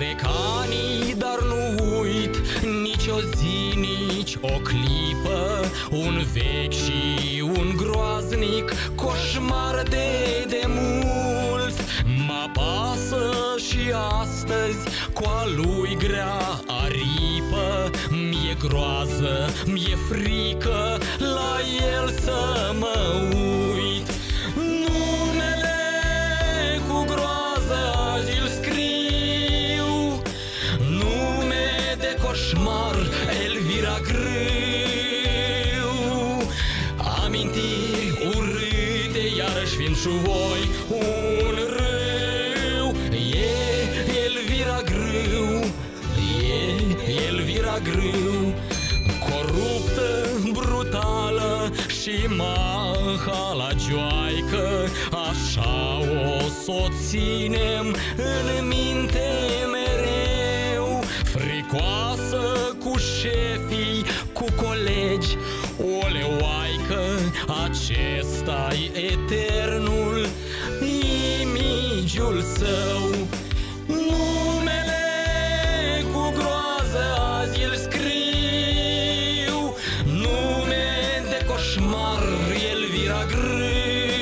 Trec ani, dar nu uit nici o zi, nici o clipă. Un vechi și un groaznic coșmar de demult. Mă pasă și astăzi cu a lui grea aripă. Mi-e groază, mi-e frică la el să mă uit. Elvira Grâu Amintiri urâte Iarăși vin și voi Un râu. E Elvira Grâu E Elvira Grâu. Coruptă, brutală și mahalagioaică Așa o să o ținem în minte mereu. Fricoasă colegi O leoaică, acesta-i eternul Imigiul său. Numele cu groază azi îl scriu Nume de coșmar Elvira Grâu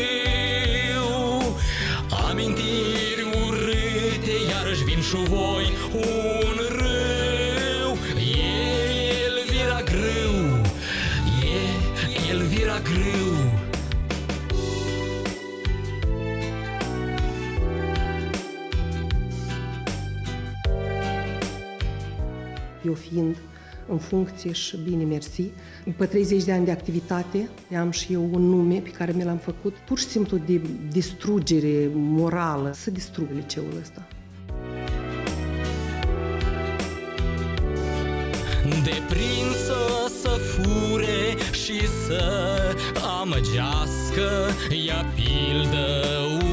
Amintiri urâte iarăși vin și voi Un râu E Elvira Grâu Eu fiind în funcție și bine mersi, după 30 de ani de activitate, am și eu un nume pe care mi l-am făcut, pur și simplu de distrugere morală, să distrug liceul ăsta. Deprinsă să fure și să amăgească Ea pildă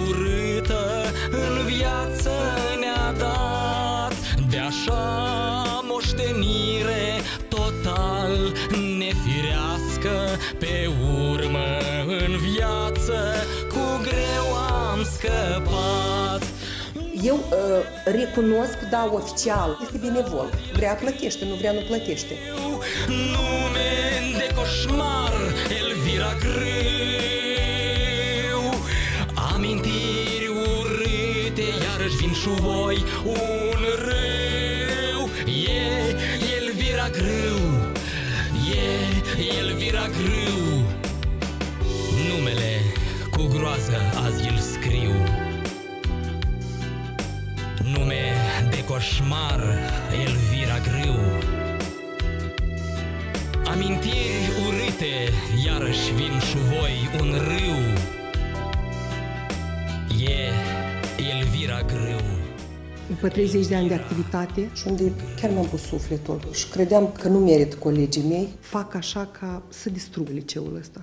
urâtă în viață ne-a dat De așa moștenire total nefirească Pe urmă în viață cu greu am scăpat Eu uh, recunosc, da, oficial, este benevol. Vrea plătește, nu vrea nu plătește. Nume de coșmar vin și voi Un râu. E Elvira Grâu. E Elvira Grâu. Numele cu groază azi îl scriu. Nume de coșmar Elvira Grâu. Amintiri urâte, iarăși vin și voi un râu. E Elvira Grâu După 30 de ani de activitate și unde chiar mi-am pus sufletul și credeam că nu merit colegii mei, fac așa ca să distrug liceul ăsta.